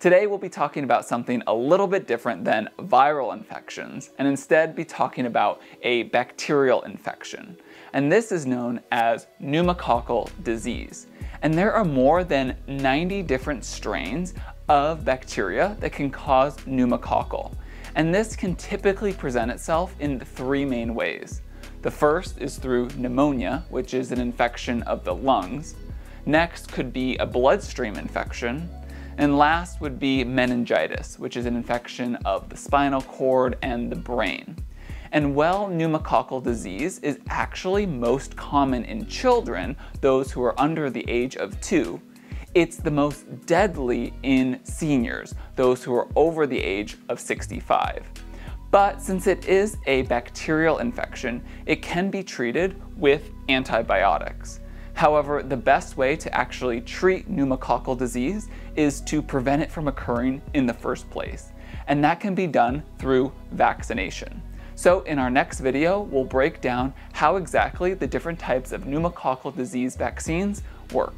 Today we'll be talking about something a little bit different than viral infections and instead be talking about a bacterial infection. And this is known as pneumococcal disease. And there are more than 90 different strains of bacteria that can cause pneumococcal. And this can typically present itself in three main ways. The first is through pneumonia, which is an infection of the lungs. Next could be a bloodstream infection. And last would be meningitis, which is an infection of the spinal cord and the brain. And while pneumococcal disease is actually most common in children, those who are under the age of two, it's the most deadly in seniors, those who are over the age of 65. But since it is a bacterial infection, it can be treated with antibiotics. However, the best way to actually treat pneumococcal disease is to prevent it from occurring in the first place. And that can be done through vaccination. So in our next video, we'll break down how exactly the different types of pneumococcal disease vaccines work.